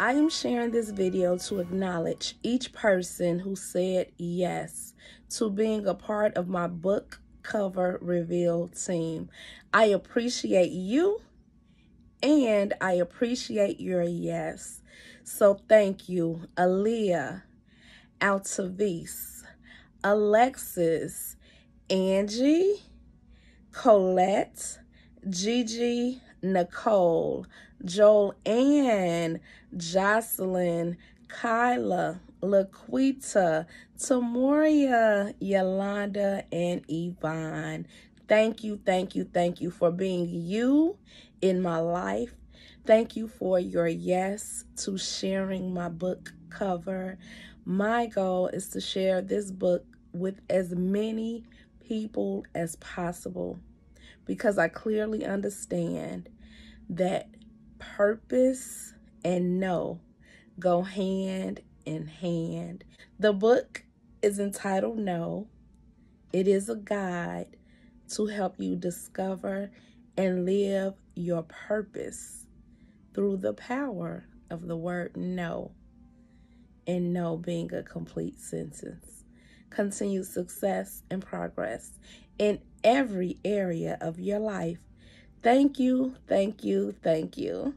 I am sharing this video to acknowledge each person who said yes to being a part of my book cover reveal team. I appreciate you and I appreciate your yes. So thank you, Aaliyah, Altovise, Allexis, Angie, Collette, Gigi, Nicole, Joel Ann, Joslyn, Kyla, Laquita, Tumoria, Yolanda, and Yvonne. Thank you, thank you, thank you for being you in my life. Thank you for your yes to sharing my book cover. My goal is to share this book with as many people as possible because I clearly understand that purpose and no go hand in hand. The book is entitled No. It is a guide to help you discover and live your purpose through the power of the word no and no being a complete sentence. Continued success and progress in every area of your life. Thank you, thank you, thank you.